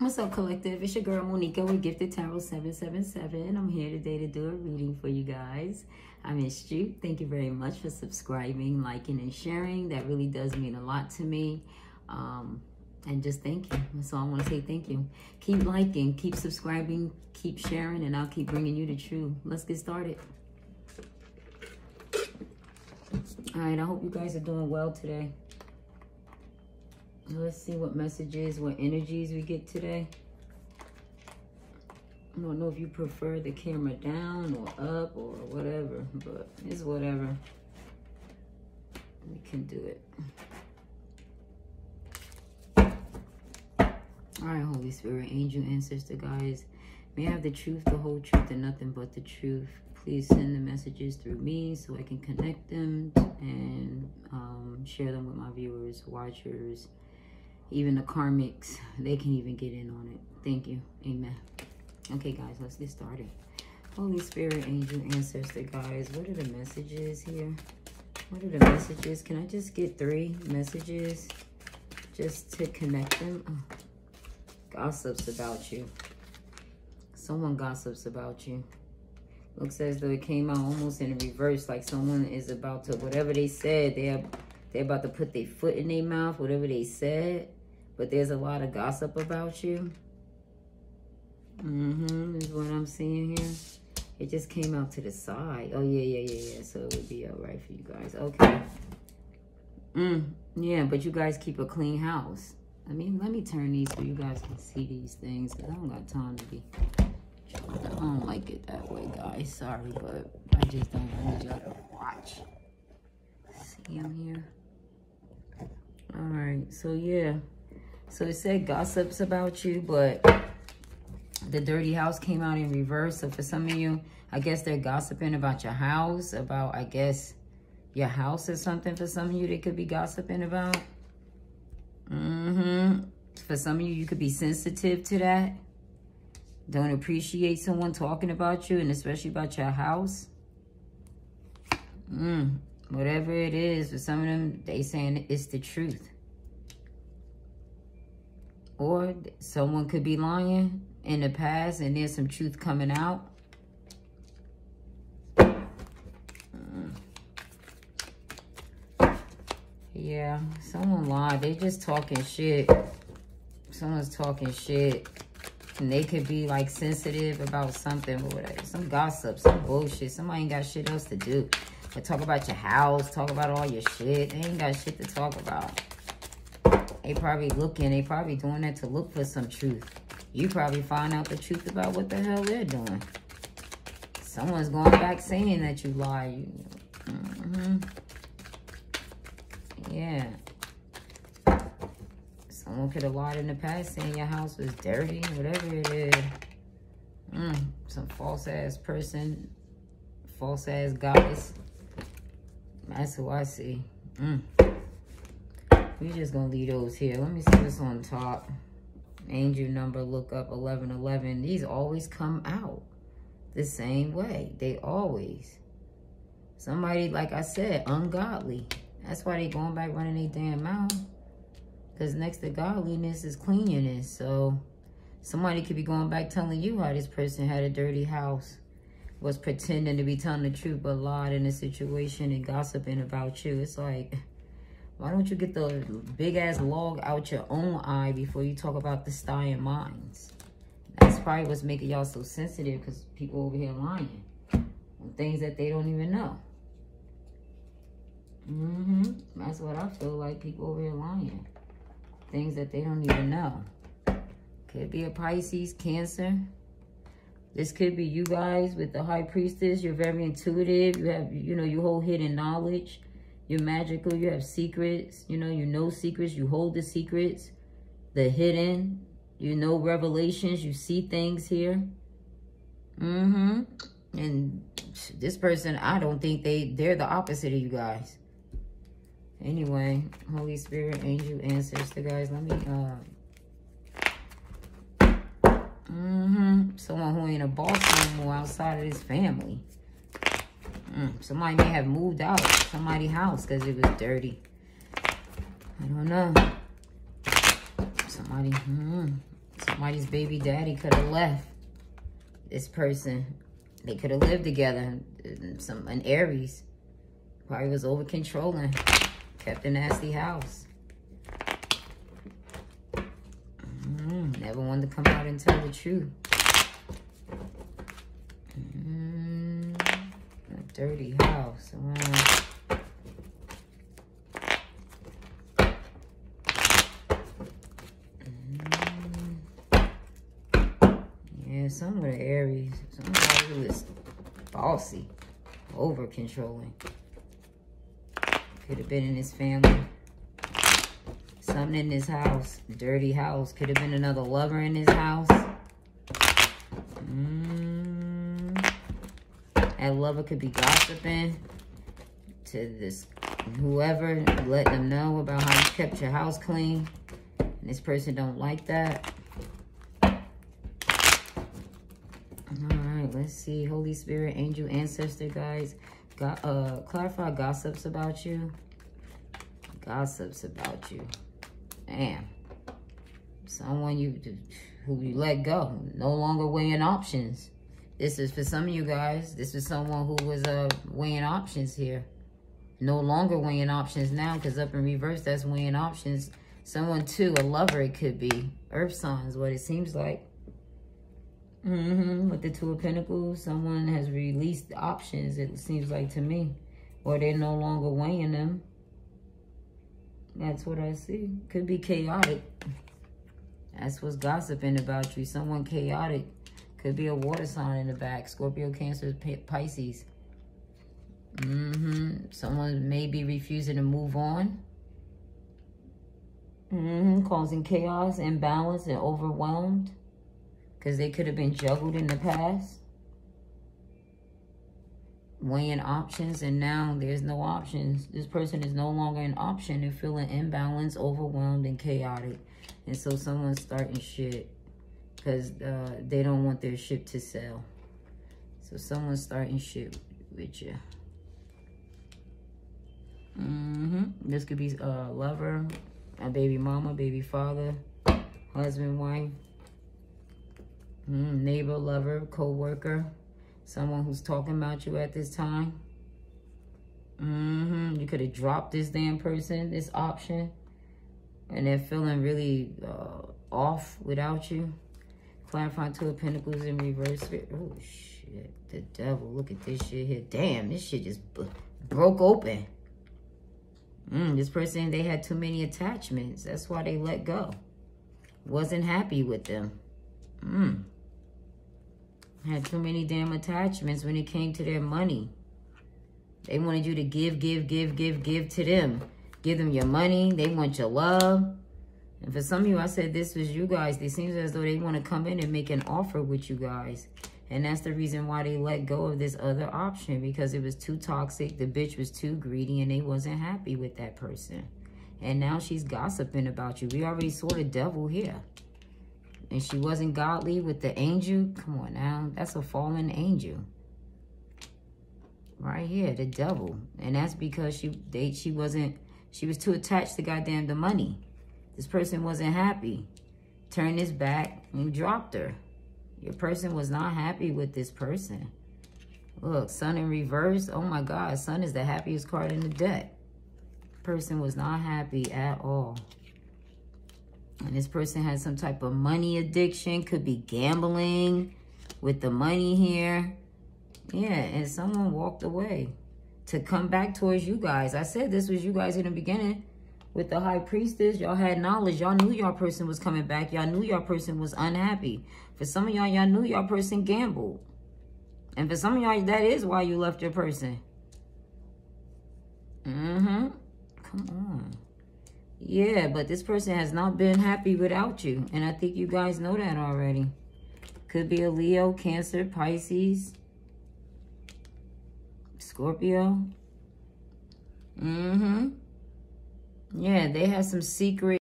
What's up, collective? It's your girl Monica with Gifted Tarot 777. I'm here today to do a reading for you guys. I missed you. Thank you very much for subscribing, liking, and sharing. That really does mean a lot to me. Um, and just thank you. So I want to say thank you. Keep liking, keep subscribing, keep sharing, and I'll keep bringing you the truth. Let's get started. All right, I hope you guys are doing well today. Let's see what messages, what energies we get today. I don't know if you prefer the camera down or up or whatever, but it's whatever. We can do it. All right, Holy Spirit, angel, ancestor, guys. May I have the truth, the whole truth, and nothing but the truth. Please send the messages through me so I can connect them and um, share them with my viewers, watchers, even the karmics, they can even get in on it. Thank you. Amen. Okay, guys, let's get started. Holy Spirit, angel, ancestor, guys, what are the messages here? What are the messages? Can I just get three messages just to connect them? Oh, gossips about you. Someone gossips about you. Looks as though it came out almost in reverse, like someone is about to, whatever they said, they're, they're about to put their foot in their mouth, whatever they said but there's a lot of gossip about you. Mm-hmm, is what I'm seeing here. It just came out to the side. Oh, yeah, yeah, yeah, yeah. So it would be all right for you guys. Okay. Mm, yeah, but you guys keep a clean house. I mean, let me turn these so you guys can see these things. Because I don't got time to be... I don't like it that way, guys. Sorry, but I just don't want y'all to watch. See them here? All right, so yeah. So it said gossips about you, but the dirty house came out in reverse. So for some of you, I guess they're gossiping about your house, about, I guess, your house or something. For some of you, they could be gossiping about. Mm-hmm. For some of you, you could be sensitive to that. Don't appreciate someone talking about you, and especially about your house. Mm. Whatever it is, for some of them, they saying it's the truth. Or someone could be lying in the past and there's some truth coming out. Mm. Yeah, someone lied. They just talking shit. Someone's talking shit. And they could be like sensitive about something or whatever. Some gossip, some bullshit. Somebody ain't got shit else to do. But talk about your house, talk about all your shit. They ain't got shit to talk about. They probably looking, they probably doing that to look for some truth. You probably find out the truth about what the hell they're doing. Someone's going back saying that you lie. Mm -hmm. Yeah. Someone could have lied in the past saying your house was dirty, whatever it is. Mm, some false ass person, false ass goddess. That's who I see. Mm. We're just going to leave those here. Let me see what's on top. Angel number, look up 1111. These always come out the same way. They always. Somebody, like I said, ungodly. That's why they going back running their damn mouth. Because next to godliness is cleanliness. So somebody could be going back telling you how this person had a dirty house. Was pretending to be telling the truth, but lied in a situation and gossiping about you. It's like... Why don't you get the big ass log out your own eye before you talk about the sty in minds? That's probably what's making y'all so sensitive because people over here lying on things that they don't even know. Mm-hmm. That's what I feel like. People over here lying. Things that they don't even know. Could be a Pisces, Cancer. This could be you guys with the High Priestess. You're very intuitive. You have, you know, you hold hidden knowledge. You're magical. You have secrets. You know, you know secrets. You hold the secrets. The hidden. You know revelations. You see things here. Mm-hmm. And this person, I don't think they, they're the opposite of you guys. Anyway, Holy Spirit, angel, ancestor, guys, let me, uh, mm-hmm. Someone who ain't a boss anymore outside of this family. Mm, somebody may have moved out somebody's house because it was dirty. I don't know. Somebody, mm, Somebody's baby daddy could have left this person. They could have lived together. Some An Aries. Probably was over controlling. Kept a nasty house. Mm, never wanted to come out and tell the truth. Mm, dirty house. Yeah, some were Aries. Somebody is bossy, over controlling. Could have been in his family. Something in his house. Dirty house. Could have been another lover in his house. Mm. That lover could be gossiping to this whoever, letting them know about how you kept your house clean. And this person don't like that. All right, let's see. Holy Spirit, angel, ancestor, guys. Got, uh, clarify gossips about you. Gossips about you. Damn. Someone you who you let go. No longer weighing options. This is for some of you guys. This is someone who was uh, weighing options here. No longer weighing options now because up in reverse, that's weighing options. Someone too, a lover it could be. Earth signs, what it seems like. Mm-hmm. With the Two of Pentacles, someone has released options, it seems like to me. Or they're no longer weighing them. That's what I see. Could be chaotic. That's what's gossiping about you. Someone chaotic. Could be a water sign in the back. Scorpio, Cancer, Pisces. Mm-hmm. Someone may be refusing to move on. Mm-hmm. Causing chaos, imbalance, and overwhelmed because they could have been juggled in the past. Weighing options and now there's no options. This person is no longer an option. They're feeling imbalanced, overwhelmed, and chaotic. And so someone's starting shit because uh, they don't want their ship to sail. So someone's starting shit with you. Mm-hmm. This could be a lover, a baby mama, baby father, husband, wife. Mm, neighbor, lover, co-worker, someone who's talking about you at this time. Mm -hmm. You could have dropped this damn person, this option, and they're feeling really uh, off without you. Clarifying Two of Pentacles in reverse. Oh, shit. The devil. Look at this shit here. Damn, this shit just broke open. Mm, this person, they had too many attachments. That's why they let go. Wasn't happy with them. Mm. Had too many damn attachments when it came to their money. They wanted you to give, give, give, give, give to them. Give them your money. They want your love. And for some of you, I said this was you guys. It seems as though they want to come in and make an offer with you guys. And that's the reason why they let go of this other option. Because it was too toxic. The bitch was too greedy. And they wasn't happy with that person. And now she's gossiping about you. We already saw the devil here and she wasn't godly with the angel, come on now, that's a fallen angel. Right here, the devil. And that's because she they she wasn't she was too attached to goddamn the money. This person wasn't happy. Turned his back and dropped her. Your person was not happy with this person. Look, sun in reverse. Oh my God, sun is the happiest card in the deck. Person was not happy at all. And this person has some type of money addiction. Could be gambling with the money here. Yeah, and someone walked away to come back towards you guys. I said this was you guys in the beginning with the high priestess. Y'all had knowledge. Y'all knew y'all person was coming back. Y'all knew y'all person was unhappy. For some of y'all, y'all knew your person gambled. And for some of y'all, that is why you left your person. Mm-hmm. Come on. Yeah, but this person has not been happy without you. And I think you guys know that already. Could be a Leo, Cancer, Pisces, Scorpio. Mm-hmm. Yeah, they have some secret